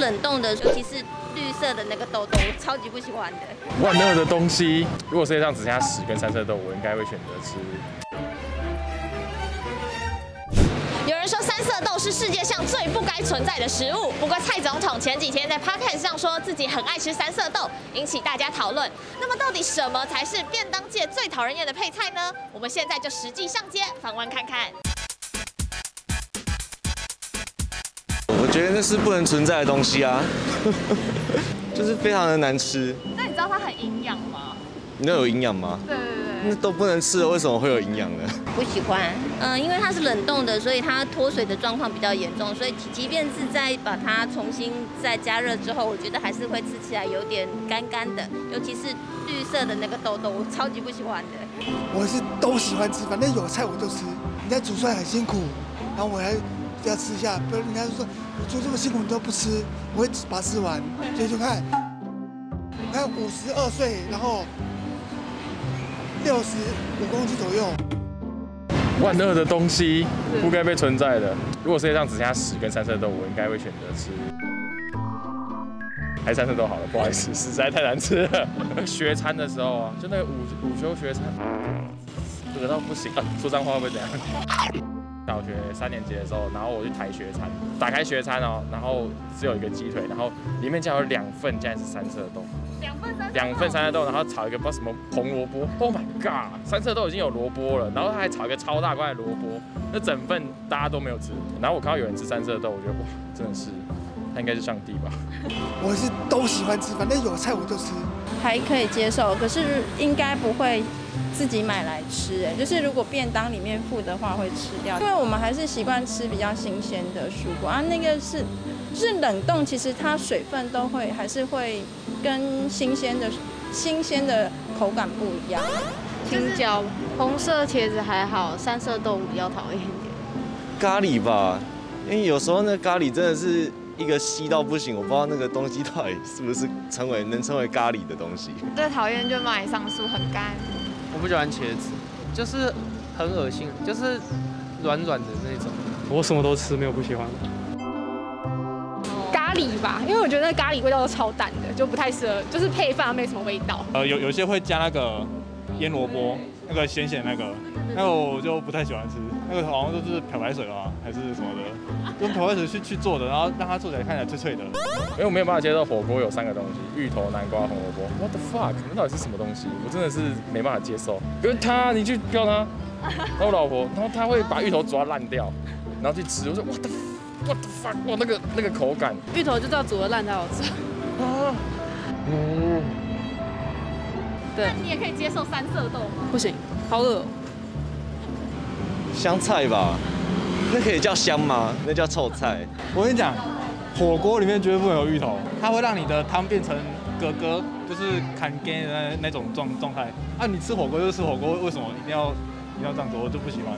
冷冻的，尤其是绿色的那个豆豆，超级不喜欢的。万恶的东西，如果世界上只剩下屎跟三色豆，我应该会选择吃。有人说三色豆是世界上最不该存在的食物，不过蔡总统前几天在 podcast 上说自己很爱吃三色豆，引起大家讨论。那么到底什么才是便当界最讨人厌的配菜呢？我们现在就实际上街访问看看。觉得那是不能存在的东西啊，就是非常的难吃。那你知道它很营养吗？你那有营养吗？对对对。那都不能吃了，为什么会有营养呢？不喜欢，嗯，因为它是冷冻的，所以它脱水的状况比较严重，所以即便是在把它重新再加热之后，我觉得还是会吃起来有点干干的，尤其是绿色的那个豆豆，我超级不喜欢的。我是都喜欢吃，反正有菜我就吃。人家煮出来很辛苦，然后我还要吃一下，不然人家就说我做这么辛苦你都不吃，我会把它吃完。所以就看，看五十二岁，然后。六十五公斤左右，万恶的东西不该被存在的。如果世界上只剩下屎跟三色豆，我应该会选择吃，还是三色豆好了。不好意思，实在太难吃了。学餐的时候啊，就那个午午休学餐，饿到不行啊！说脏话会不会这样？小学三年级的时候，然后我去抬学餐，打开学餐哦，然后只有一个鸡腿，然后里面竟然有两份，竟然是三色豆，两份三两份三色豆，然后炒一个不知道什么红萝卜，Oh my god，三色豆已经有萝卜了，然后他还炒一个超大块的萝卜，那整份大家都没有吃，然后我看到有人吃三色豆，我觉得哇，真的是他应该是上帝吧。我是都喜欢吃，反正有菜我就吃，还可以接受，可是应该不会。自己买来吃，哎，就是如果便当里面附的话会吃掉，因为我们还是习惯吃比较新鲜的蔬果啊。那个是，就是冷冻，其实它水分都会还是会跟新鲜的新鲜的口感不一样。青椒、红色茄子还好，三色豆比较讨厌一点。咖喱吧，因为有时候那咖喱真的是一个稀到不行，我不知道那个东西到底是不是称为能称为咖喱的东西。最讨厌就买上树很干。我不喜欢茄子，就是很恶心，就是软软的那种。我什么都吃，没有不喜欢的。咖喱吧，因为我觉得咖喱味道都超淡的，就不太适合，就是配饭没什么味道。呃，有有些会加那个腌萝卜，那个咸咸那个，那个我就不太喜欢吃。那个好像都是漂白水啊，还是什么的，用漂白水去去做的，然后让它做起来看起来脆脆的。因为我没有办法接受火锅有三个东西：芋头、南瓜、红萝卜。What the fuck？那到底是什么东西？我真的是没办法接受。比如他，你去叫他，然后我老婆，然后他会把芋头煮到烂掉，然后去吃。我说 What the，What the fuck？哇，那个那个口感，芋头就知道煮的烂才好吃。啊，嗯。对。那你也可以接受三色豆吗？不行，好恶。香菜吧，那可以叫香吗？那叫臭菜。我跟你讲，火锅里面绝对不能有芋头，它会让你的汤变成格格，就是砍干的那那种状状态。啊，你吃火锅就吃火锅，为什么一定要一定要这样做？我就不喜欢。